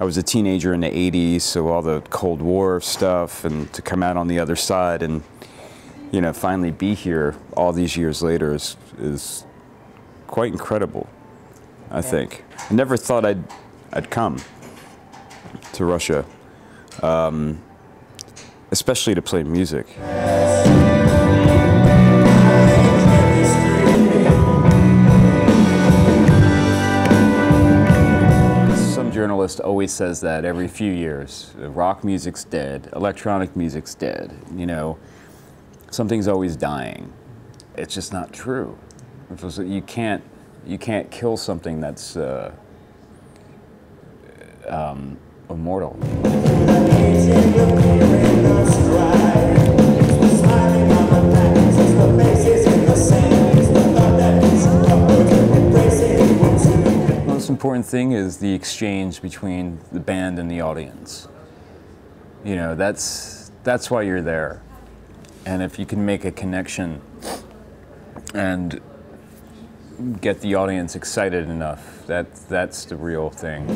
I was a teenager in the 80s, so all the Cold War stuff, and to come out on the other side and, you know, finally be here all these years later is, is quite incredible, I think. I never thought I'd, I'd come to Russia, um, especially to play music. Journalist always says that every few years. Rock music's dead, electronic music's dead, you know, something's always dying. It's just not true. You can't, you can't kill something that's uh, um, immortal. Most important thing is the exchange between the band and the audience. You know, that's that's why you're there. And if you can make a connection and get the audience excited enough, that that's the real thing.